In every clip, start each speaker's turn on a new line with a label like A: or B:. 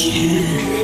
A: you.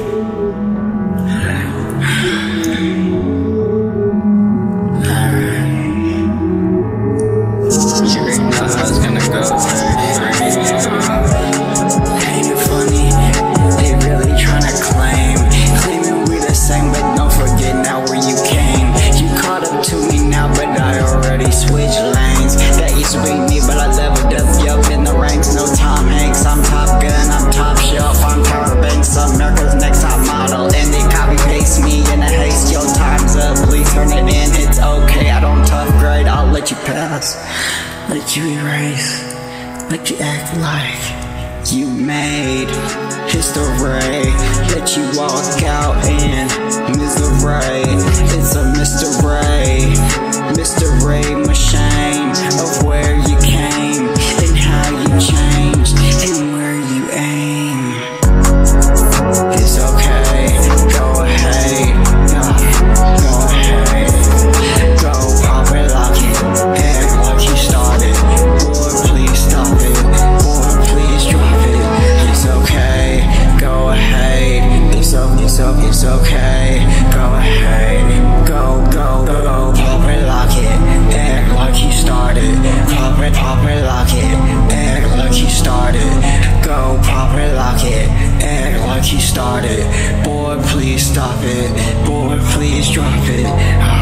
A: us, let you erase, let you act like you made history, let you walk out it, act like he started. Boy, please stop it. Boy, please drop it. Ah.